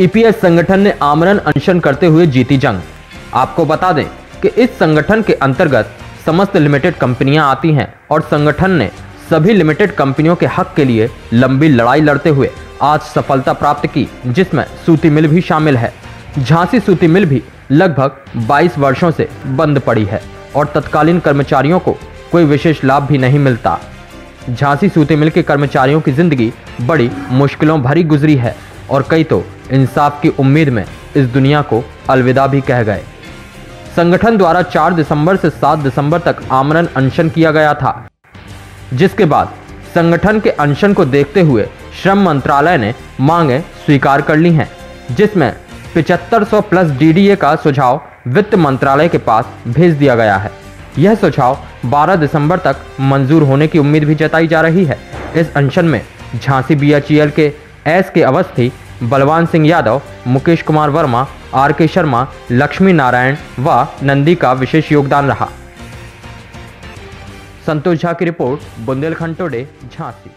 EPS संगठन ने आमरण अनशन करते हुए जीती जंग। आपको बता दें कि इस संगठन के अंतर्गत समस्त लिमिटेड कंपनियाँ आती हैं और संगठन ने सभी लिमिटेड कंपनियों के हक के लिए लंबी लड़ाई लड़ते हुए आज सफलता प्राप्त की, जिसमें सूती मिल भी शामिल है। झांसी सूती मिल भी लगभग 22 वर्षों से बंद पड़ी है और तत्कालीन कर्मचारियों को कोई विशेष लाभ भी नहीं मिलता। झांसी सूती मिल के कर्मचारियों की ज़िंदगी बड़ी मुश्किलों भरी गुजरी है। और कई तो इंसाफ की उम्मीद में इस दुनिया को अलविदा भी कह गए। संगठन द्वारा 4 दिसंबर से 7 दिसंबर तक आमरण अनशन किया गया था, जिसके बाद संगठन के अनशन को देखते हुए श्रम मंत्रालय ने मांगे स्वीकार कर ली हैं, जिसमें 7500 प्लस डीडीए का सुझाव वित्त मंत्रालय के पास भेज दिया गया है। यह सुझाव 12 दिसंबर तक मंजूर होने की उम्मीद भी जताई जा रही है। इस अनशन में झांसी बीएचईएल के S K Awasthi Balwan Singh Yadav, Mukesh Kumar Verma, R K Sharma, Lakshmi Narayan व नंदी का विशेष योगदान रहा। संतोष झा की रिपोर्ट, बुंदेलखंड टोडे, झांसी।